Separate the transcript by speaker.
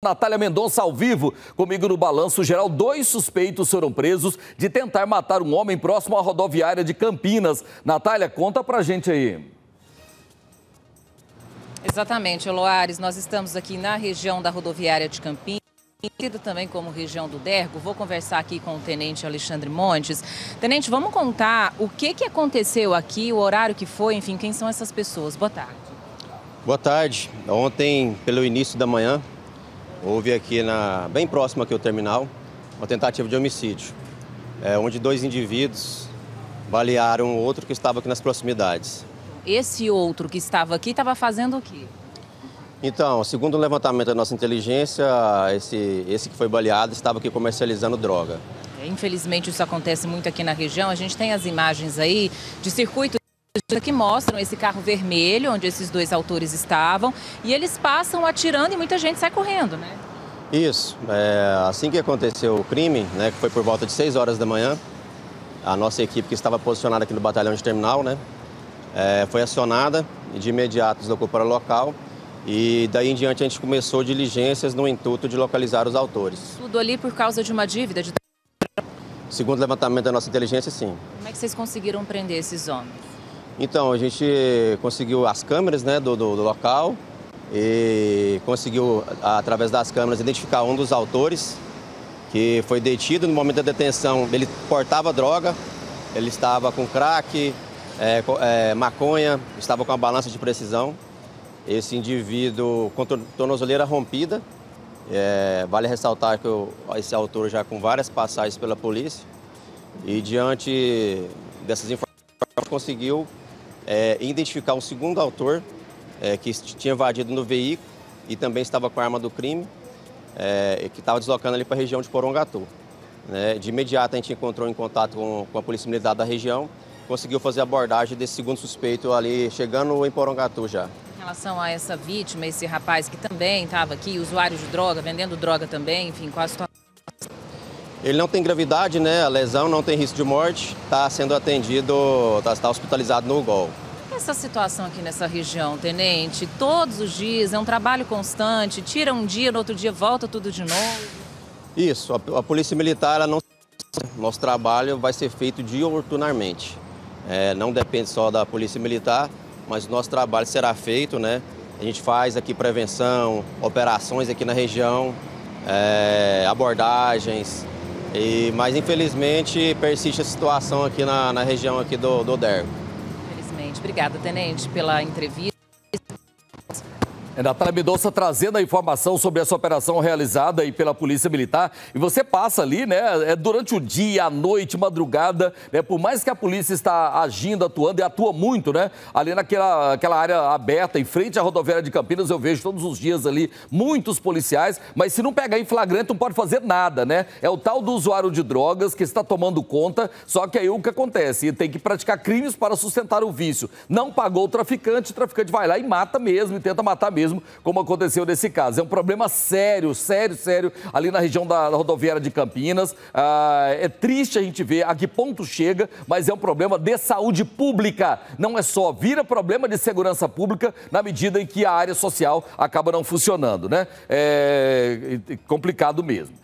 Speaker 1: Natália Mendonça ao vivo, comigo no Balanço Geral. Dois suspeitos foram presos de tentar matar um homem próximo à rodoviária de Campinas. Natália, conta pra gente aí.
Speaker 2: Exatamente, Loares. Nós estamos aqui na região da rodoviária de Campinas. Conhecida também como região do Dergo, vou conversar aqui com o Tenente Alexandre Montes. Tenente, vamos contar o que, que aconteceu aqui, o horário que foi, enfim, quem são essas pessoas. Boa tarde.
Speaker 3: Boa tarde. Ontem, pelo início da manhã, Houve aqui, na, bem próximo aqui ao terminal, uma tentativa de homicídio, é, onde dois indivíduos balearam outro que estava aqui nas proximidades.
Speaker 2: Esse outro que estava aqui estava fazendo o quê?
Speaker 3: Então, segundo o levantamento da nossa inteligência, esse, esse que foi baleado estava aqui comercializando droga.
Speaker 2: É, infelizmente isso acontece muito aqui na região. A gente tem as imagens aí de circuito que mostram esse carro vermelho onde esses dois autores estavam e eles passam atirando e muita gente sai correndo, né?
Speaker 3: Isso. É, assim que aconteceu o crime, né, que foi por volta de 6 horas da manhã, a nossa equipe que estava posicionada aqui no batalhão de terminal, né, é, foi acionada e de imediato deslocou para o local e daí em diante a gente começou diligências no intuito de localizar os autores.
Speaker 2: Tudo ali por causa de uma dívida de...
Speaker 3: Segundo o levantamento da nossa inteligência, sim.
Speaker 2: Como é que vocês conseguiram prender esses homens?
Speaker 3: Então, a gente conseguiu as câmeras né, do, do, do local e conseguiu, através das câmeras, identificar um dos autores que foi detido no momento da detenção. Ele portava droga, ele estava com crack, é, é, maconha, estava com a balança de precisão. Esse indivíduo com tornozeleira rompida. É, vale ressaltar que eu, esse autor já com várias passagens pela polícia. E diante dessas informações, conseguiu é, identificar um segundo autor é, que tinha invadido no veículo e também estava com a arma do crime, é, que estava deslocando ali para a região de Porongatu. Né? De imediato a gente encontrou em contato com, com, a Polícia Militar da região, conseguiu fazer a abordagem desse segundo suspeito ali, chegando em Porongatu já.
Speaker 2: Em relação a essa vítima, esse rapaz que também estava aqui, usuário de droga, vendendo droga também, enfim, qual a situação?
Speaker 3: Ele não tem gravidade, né? A lesão não tem risco de morte, está sendo atendido, está tá hospitalizado no UGOL.
Speaker 2: Essa situação aqui nessa região, tenente, todos os dias, é um trabalho constante, tira um dia, no outro dia volta tudo de novo?
Speaker 3: Isso, a, a Polícia Militar, ela não... nosso trabalho vai ser feito diurnamente. É, não depende só da Polícia Militar, mas o nosso trabalho será feito, né? A gente faz aqui prevenção, operações aqui na região, é, abordagens, e, mas infelizmente persiste a situação aqui na, na região aqui do, do Dergo.
Speaker 2: Infelizmente. Obrigada, Tenente, pela entrevista.
Speaker 1: É Natália Mendonça trazendo a informação sobre essa operação realizada aí pela Polícia Militar. E você passa ali, né? É durante o dia, a noite, madrugada, né? Por mais que a polícia está agindo, atuando, e atua muito, né? Ali naquela aquela área aberta, em frente à rodoviária de Campinas, eu vejo todos os dias ali muitos policiais, mas se não pegar em flagrante, não pode fazer nada, né? É o tal do usuário de drogas que está tomando conta, só que aí o que acontece? Tem que praticar crimes para sustentar o vício. Não pagou o traficante, o traficante vai lá e mata mesmo, e tenta matar mesmo mesmo, como aconteceu nesse caso. É um problema sério, sério, sério, ali na região da, rodoviária de Campinas. Ah, é triste a gente ver a que ponto chega, mas é um problema de saúde pública. Não é só, vira problema de segurança pública na medida em que a área social acaba não funcionando, né? É complicado mesmo.